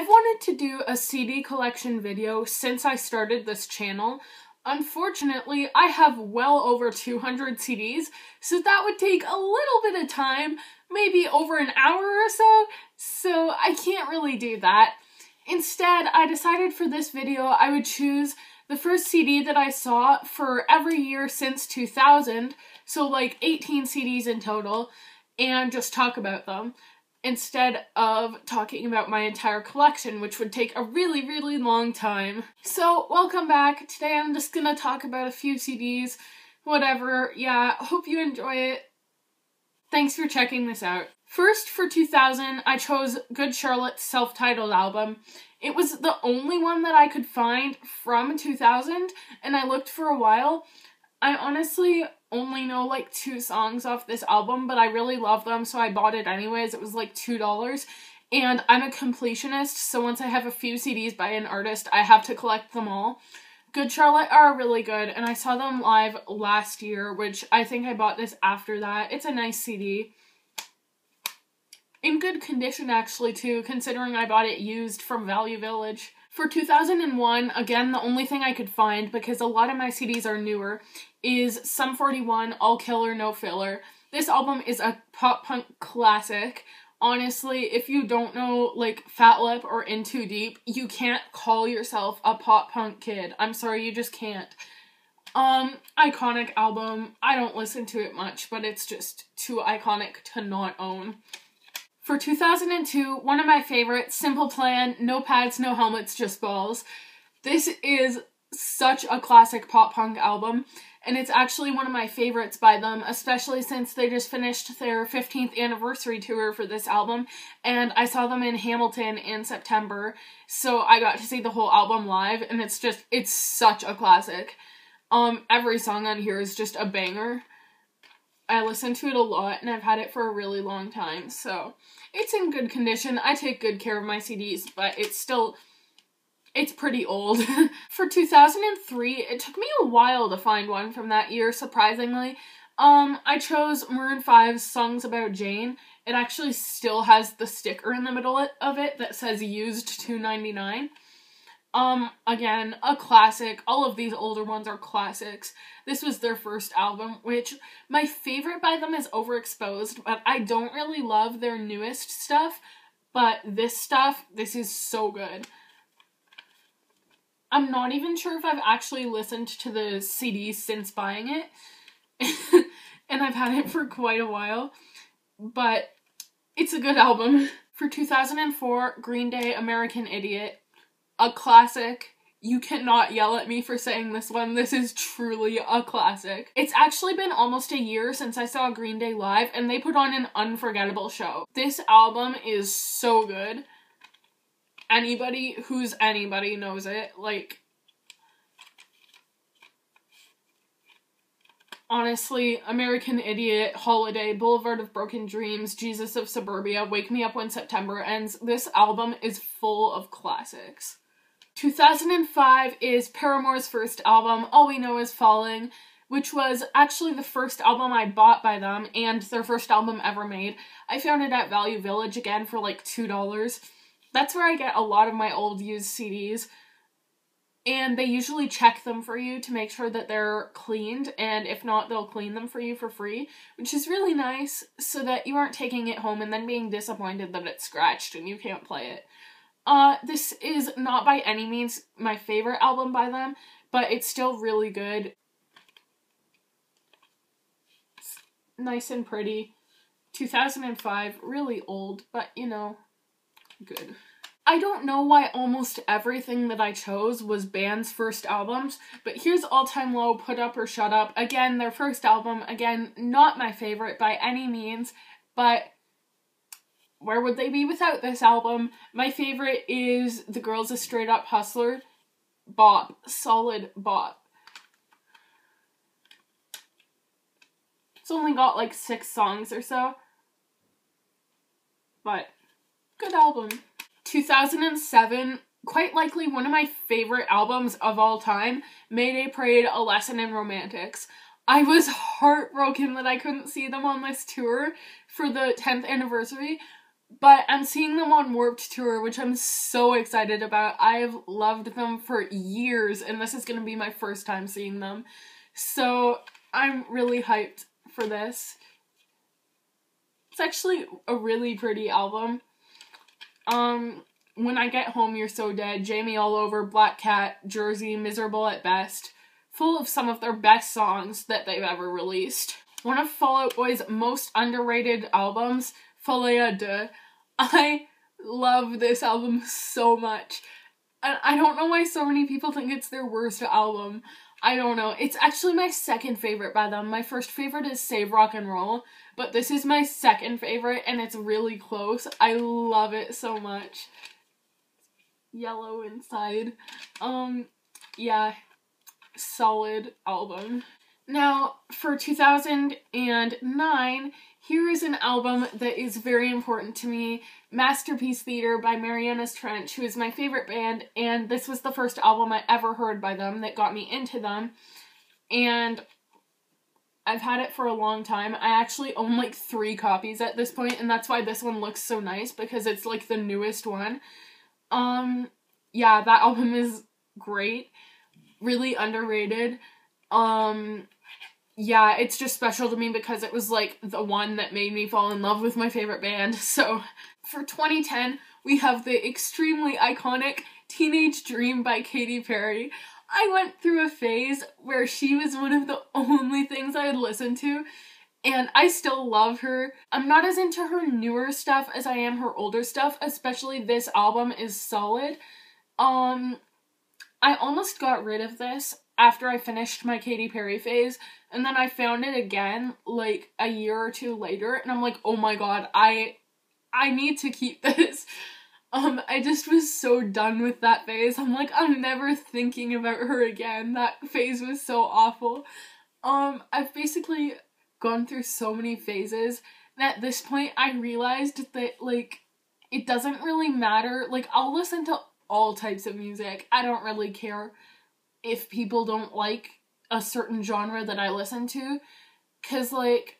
I've wanted to do a CD collection video since I started this channel. Unfortunately, I have well over 200 CDs, so that would take a little bit of time, maybe over an hour or so, so I can't really do that. Instead, I decided for this video I would choose the first CD that I saw for every year since 2000, so like 18 CDs in total, and just talk about them instead of talking about my entire collection, which would take a really, really long time. So, welcome back. Today I'm just gonna talk about a few CDs, whatever. Yeah, hope you enjoy it. Thanks for checking this out. First, for 2000, I chose Good Charlotte's self titled album. It was the only one that I could find from 2000, and I looked for a while. I honestly only know like two songs off this album, but I really love them, so I bought it anyways. It was like $2. And I'm a completionist, so once I have a few CDs by an artist, I have to collect them all. Good Charlotte are really good, and I saw them live last year, which I think I bought this after that. It's a nice CD. In good condition, actually, too, considering I bought it used from Value Village. For 2001, again, the only thing I could find, because a lot of my CDs are newer, is Sum 41 All Killer No Filler. This album is a pop punk classic. Honestly, if you don't know like Fat Lip or In Too Deep, you can't call yourself a pop punk kid. I'm sorry, you just can't. Um, iconic album. I don't listen to it much, but it's just too iconic to not own. For 2002, one of my favorites, Simple Plan, No Pads, No Helmets, Just Balls. This is such a classic pop punk album and it's actually one of my favorites by them, especially since they just finished their 15th anniversary tour for this album, and I saw them in Hamilton in September, so I got to see the whole album live, and it's just, it's such a classic. Um, every song on here is just a banger. I listen to it a lot, and I've had it for a really long time, so it's in good condition. I take good care of my CDs, but it's still it's pretty old. For 2003, it took me a while to find one from that year, surprisingly. Um, I chose Maroon 5's Songs About Jane. It actually still has the sticker in the middle of it that says used 299. Um, again, a classic. All of these older ones are classics. This was their first album, which my favorite by them is Overexposed, but I don't really love their newest stuff. But this stuff, this is so good. I'm not even sure if I've actually listened to the CD since buying it. and I've had it for quite a while. But it's a good album. For 2004, Green Day American Idiot. A classic. You cannot yell at me for saying this one. This is truly a classic. It's actually been almost a year since I saw Green Day live, and they put on an unforgettable show. This album is so good anybody who's anybody knows it. Like, honestly, American Idiot, Holiday, Boulevard of Broken Dreams, Jesus of Suburbia, Wake Me Up When September Ends. This album is full of classics. 2005 is Paramore's first album, All We Know Is Falling, which was actually the first album I bought by them and their first album ever made. I found it at Value Village again for like $2. That's where I get a lot of my old used CDs. And they usually check them for you to make sure that they're cleaned, and if not, they'll clean them for you for free, which is really nice so that you aren't taking it home and then being disappointed that it's scratched and you can't play it. Uh, this is not by any means my favorite album by them, but it's still really good. It's nice and pretty. 2005, really old, but you know, good. I don't know why almost everything that I chose was bands' first albums, but here's All Time Low, Put Up or Shut Up. Again, their first album, again, not my favorite by any means, but where would they be without this album? My favorite is The Girl's a Straight Up Hustler. Bop. Solid bop. It's only got like six songs or so. But good album. 2007, quite likely one of my favorite albums of all time, Mayday Parade, A Lesson in Romantics. I was heartbroken that I couldn't see them on this tour for the 10th anniversary, But I'm seeing them on Warped Tour, which I'm so excited about. I've loved them for years, and this is going to be my first time seeing them. So I'm really hyped for this. It's actually a really pretty album. Um, When I Get Home, You're So Dead, Jamie All Over, Black Cat, Jersey, Miserable at Best, full of some of their best songs that they've ever released. One of Fall Out Boy's most underrated albums, Deux. I love this album so much. And I don't know why so many people think it's their worst album. I don't know. It's actually my second favorite by them. My first favorite is Save Rock and Roll, but this is my second favorite and it's really close. I love it so much. Yellow inside. Um yeah, solid album. Now, for 2009, here is an album that is very important to me Masterpiece Theatre by Marianas Trench, who is my favorite band, and this was the first album I ever heard by them that got me into them. And I've had it for a long time. I actually own like three copies at this point, and that's why this one looks so nice because it's like the newest one. Um, yeah, that album is great, really underrated. Um, yeah, it's just special to me because it was like the one that made me fall in love with my favorite band. So for 2010, we have the extremely iconic Teenage Dream by Katy Perry. I went through a phase where she was one of the only things I had listened to, and I still love her. I'm not as into her newer stuff as I am her older stuff, especially this album is solid. Um, I almost got rid of this after I finished my Katy Perry phase, and then I found it again like a year or two later, and I'm like, oh my god, I I need to keep this. Um, I just was so done with that phase. I'm like, I'm never thinking about her again. That phase was so awful. Um, I've basically gone through so many phases, and at this point I realized that like it doesn't really matter. Like I'll listen to all types of music. I don't really care if people don't like a certain genre that I listen to. Cause like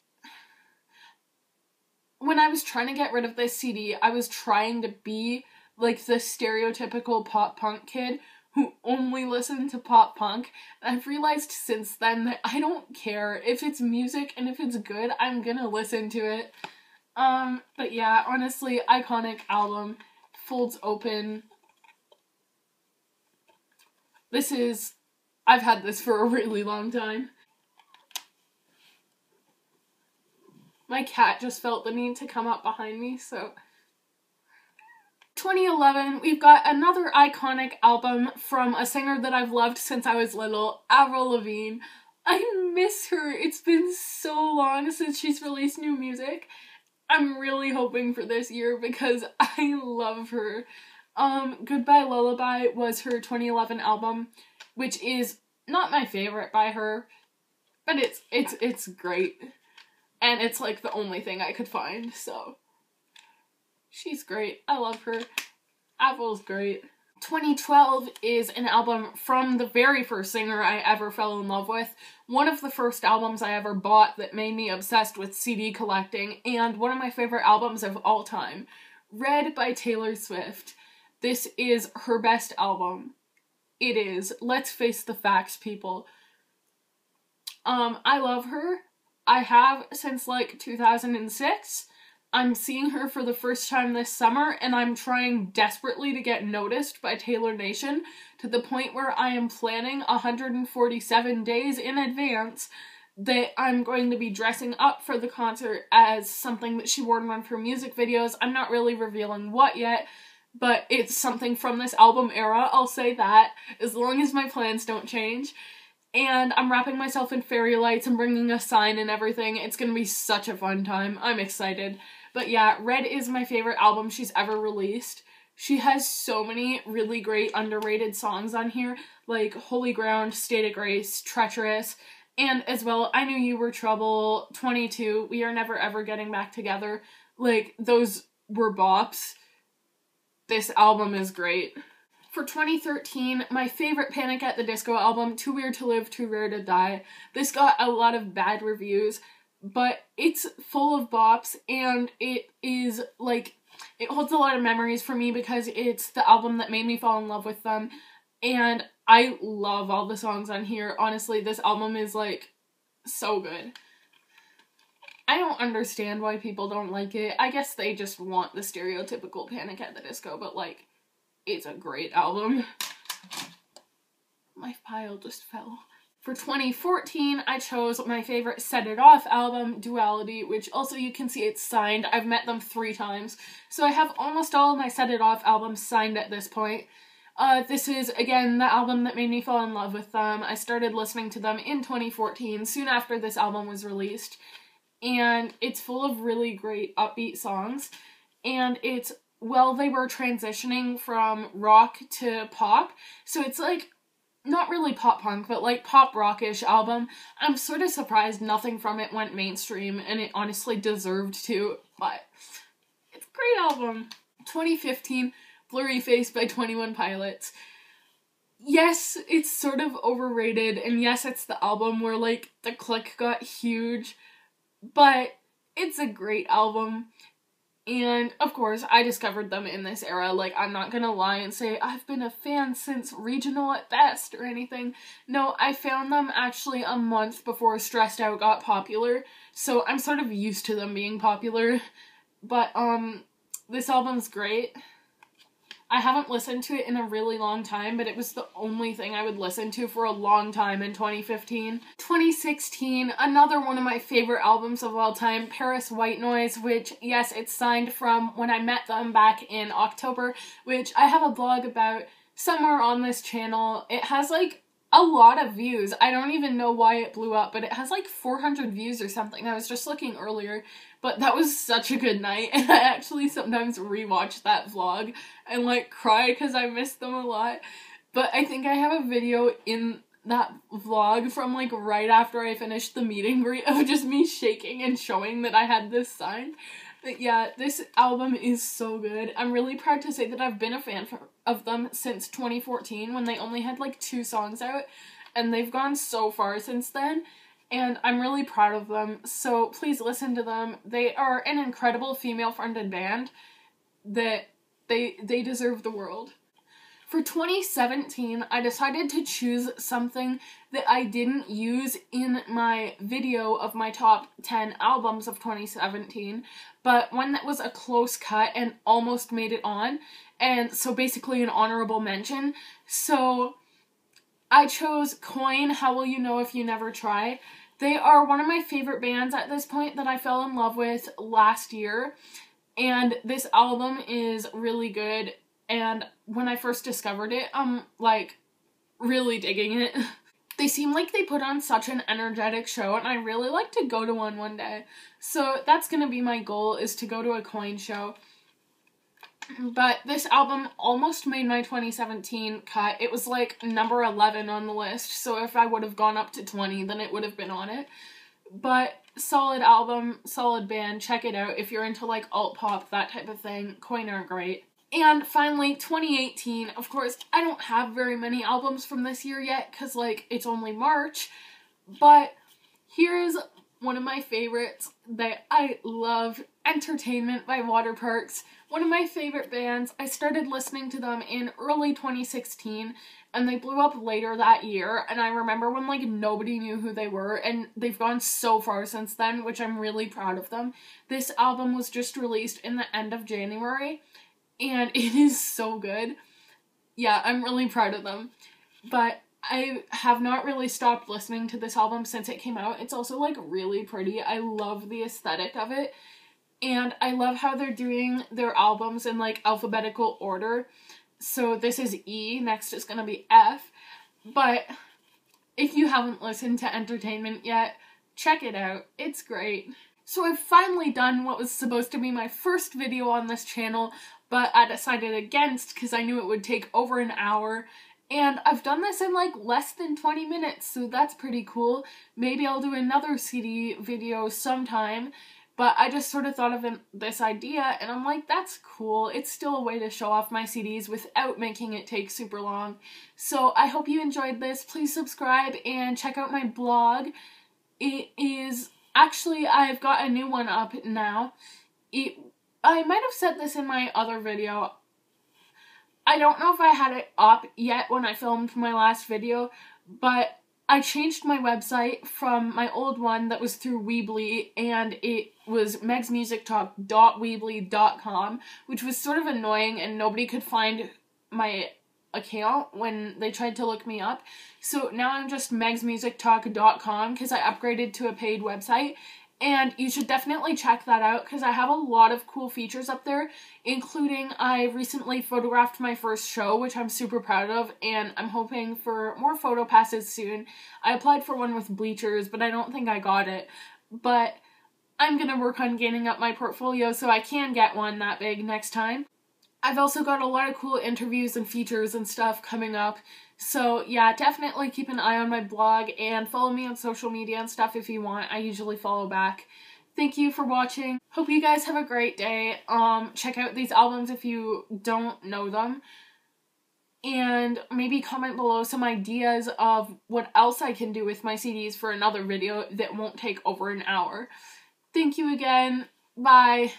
when I was trying to get rid of this CD, I was trying to be like the stereotypical pop punk kid who only listened to pop punk. I've realized since then that I don't care if it's music and if it's good, I'm gonna listen to it. Um, but yeah, honestly, iconic album, folds open, this is, I've had this for a really long time. My cat just felt the need to come up behind me, so. 2011, we've got another iconic album from a singer that I've loved since I was little, Avril Lavigne. I miss her. It's been so long since she's released new music. I'm really hoping for this year because I love her. Um, Goodbye Lullaby was her 2011 album, which is not my favorite by her, but it's it's it's great. And it's like the only thing I could find, so she's great. I love her. Apple's great. 2012 is an album from the very first singer I ever fell in love with. One of the first albums I ever bought that made me obsessed with CD collecting, and one of my favorite albums of all time. Red by Taylor Swift. This is her best album. It is. Let's face the facts, people. Um, I love her. I have since like 2006. I'm seeing her for the first time this summer, and I'm trying desperately to get noticed by Taylor Nation to the point where I am planning 147 days in advance that I'm going to be dressing up for the concert as something that she wore in one of her music videos. I'm not really revealing what yet, but it's something from this album era, I'll say that, as long as my plans don't change. And I'm wrapping myself in fairy lights and bringing a sign and everything. It's gonna be such a fun time. I'm excited. But yeah, Red is my favorite album she's ever released. She has so many really great underrated songs on here, like Holy Ground, State of Grace, Treacherous, and as well, I Knew You Were Trouble, 22, We Are Never Ever Getting Back Together. Like, those were bops this album is great. For 2013, my favorite Panic at the Disco album, Too Weird to Live, Too Rare to Die. This got a lot of bad reviews, but it's full of bops and it is like it holds a lot of memories for me because it's the album that made me fall in love with them. And I love all the songs on here. Honestly, this album is like so good. I don't understand why people don't like it. I guess they just want the stereotypical Panic at the Disco, but like, it's a great album. My pile just fell. For 2014, I chose my favorite Set It Off album, Duality, which also you can see it's signed. I've met them three times. So I have almost all of my Set It Off albums signed at this point. Uh, this is, again, the album that made me fall in love with them. I started listening to them in 2014, soon after this album was released and it's full of really great upbeat songs. And it's well, they were transitioning from rock to pop, so it's like not really pop punk, but like pop rockish album. I'm sort of surprised nothing from it went mainstream, and it honestly deserved to, but it's a great album. 2015, Blurryface by 21 Pilots. Yes, it's sort of overrated, and yes, it's the album where like the clique got huge but it's a great album. And of course, I discovered them in this era. Like, I'm not gonna lie and say I've been a fan since regional at best or anything. No, I found them actually a month before Stressed Out got popular, so I'm sort of used to them being popular. But, um, this album's great. I haven't listened to it in a really long time, but it was the only thing I would listen to for a long time in 2015. 2016, another one of my favorite albums of all time, PVRIS White Noise, which, yes, it's signed from when I met them back in October, which I have a blog about somewhere on this channel. It has like a lot of views. I don't even know why it blew up, but it has like 400 views or something. I was just looking earlier, but that was such a good night, and I actually sometimes rewatch that vlog and like cry because I miss them a lot. But I think I have a video in that vlog from like right after I finished the meeting greet of just me shaking and showing that I had this signed. But yeah, this album is so good. I'm really proud to say that I've been a fan for, of them since 2014 when they only had like two songs out, and they've gone so far since then. And I'm really proud of them. So please listen to them. They are an incredible female fronted band that they they deserve the world. For 2017, I decided to choose something that I didn't use in my video of my top 10 albums of 2017, but one that was a close cut and almost made it on, and so basically an honorable mention. So I chose Coin, How Will You Know If You Never Try. They are one of my favorite bands at this point that I fell in love with last year. And this album is really good and when I first discovered it, I'm like really digging it. they seem like they put on such an energetic show and I really like to go to one one day. So that's going to be my goal is to go to a coin show. But this album almost made my 2017 cut. It was like number 11 on the list. So if I would have gone up to 20, then it would have been on it. But solid album, solid band. Check it out if you're into like alt pop, that type of thing. Coin are great. And finally, 2018. Of course, I don't have very many albums from this year yet because, like, it's only March. But here's one of my favorites that I love Entertainment by Waterparks. One of my favorite bands. I started listening to them in early 2016 and they blew up later that year. And I remember when, like, nobody knew who they were, and they've gone so far since then, which I'm really proud of them. This album was just released in the end of January and it is so good. Yeah, I'm really proud of them. But I have not really stopped listening to this album since it came out. It's also like really pretty. I love the aesthetic of it. And I love how they're doing their albums in like alphabetical order. So this is E, next is gonna be F. But if you haven't listened to Entertainment yet, check it out. It's great. So I've finally done what was supposed to be my first video on this channel but I decided against because I knew it would take over an hour. And I've done this in like less than 20 minutes, so that's pretty cool. Maybe I'll do another CD video sometime. But I just sort of thought of this idea and I'm like, that's cool. It's still a way to show off my CDs without making it take super long. So I hope you enjoyed this. Please subscribe and check out my blog. It is actually, I've got a new one up now. It I might have said this in my other video. I don't know if I had it up yet when I filmed my last video, but I changed my website from my old one that was through Weebly and it was megsmusictalk.weebly.com, which was sort of annoying and nobody could find my account when they tried to look me up. So now I'm just megsmusictalk.com because I upgraded to a paid website and you should definitely check that out because I have a lot of cool features up there, including I recently photographed my first show, which I'm super proud of, and I'm hoping for more photo passes soon. I applied for one with Bleachers, but I don't think I got it. But I'm gonna work on gaining up my portfolio so I can get one that big next time. I've also got a lot of cool interviews and features and stuff coming up. So, yeah, definitely keep an eye on my blog and follow me on social media and stuff if you want. I usually follow back. Thank you for watching. Hope you guys have a great day. Um, check out these albums if you don't know them. And maybe comment below some ideas of what else I can do with my CDs for another video that won't take over an hour. Thank you again. Bye.